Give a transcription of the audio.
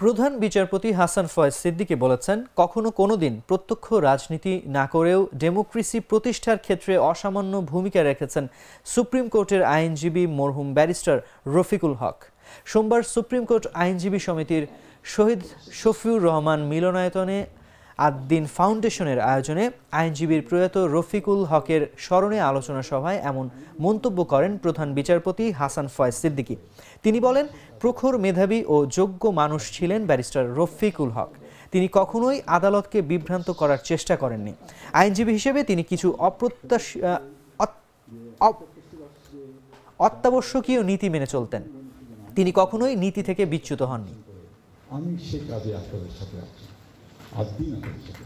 প্রধান বিচারপতি হাসান ফয়েজ সিদ্দিকী বলেছেন, কখনো কোনো দিন প্রত্যক্ষ রাজনীতি না করেও ডেমোক্রেসি প্রতিষ্ঠার ক্ষেত্রে অসামান্য ভূমিকা রেখেছেন সুপ্রিম কোর্টের আইনজীবী মরহুম ব্যারিস্টার রফিকুল হক। সোমবার সুপ্রিম কোর্ট আইনজীবী সমিতির শহীদ শফিউর রহমান মিলনায়তনে আদ্দিন ফাউন্ডেশনের আয়োজনে আইনজীবীর প্রয়াত রফিকুল হকের স্মরণে আলোচনা সভায় এমন মন্তব্য করেন প্রধান বিচারপতি হাসান ফয়েজ সিদ্দিকী। তিনি বলেন, প্রখর মেধাবী ও যোগ্য মানুষ ছিলেন ব্যারিস্টার রফিকুল হক। তিনি কখনোই আদালতকে বিভ্রান্ত করার চেষ্টা করেননি। আইনজীবী হিসেবে তিনি কিছু অপ্রত্যাশ অত্যাবশ্যকীয় নীতি মেনে চলতেন। তিনি কখনোই নীতি থেকে বিচ্যুত হননি। আমি সে কাজে সাথে আছি। আজ দিন আপনাদের সাথে